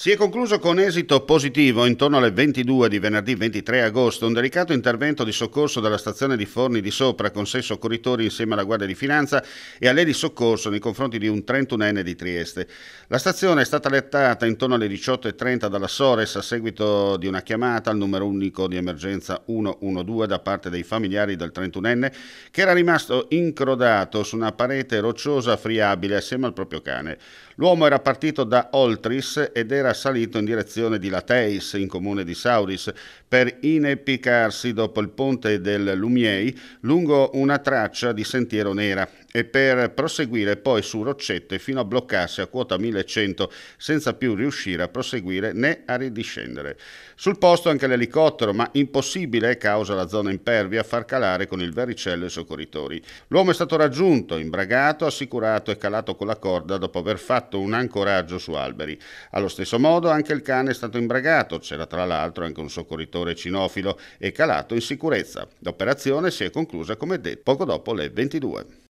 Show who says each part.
Speaker 1: Si è concluso con esito positivo intorno alle 22 di venerdì 23 agosto un delicato intervento di soccorso dalla stazione di Forni di Sopra con sei soccorritori insieme alla Guardia di Finanza e a lei di soccorso nei confronti di un 31enne di Trieste. La stazione è stata allertata intorno alle 18.30 dalla Sores a seguito di una chiamata al numero unico di emergenza 112 da parte dei familiari del 31enne che era rimasto incrodato su una parete rocciosa friabile assieme al proprio cane. L'uomo era partito da Oltris ed era salito in direzione di Lateis, in comune di Sauris, per ineppicarsi dopo il ponte del Lumiei lungo una traccia di sentiero nera e per proseguire poi su Roccette fino a bloccarsi a quota 1100 senza più riuscire a proseguire né a ridiscendere. Sul posto anche l'elicottero, ma impossibile, causa la zona impervia, far calare con il vericello i soccorritori. L'uomo è stato raggiunto, imbragato, assicurato e calato con la corda dopo aver fatto un ancoraggio su alberi. Allo stesso modo anche il cane è stato imbragato, c'era tra l'altro anche un soccorritore cinofilo e calato in sicurezza. L'operazione si è conclusa come detto poco dopo le 22.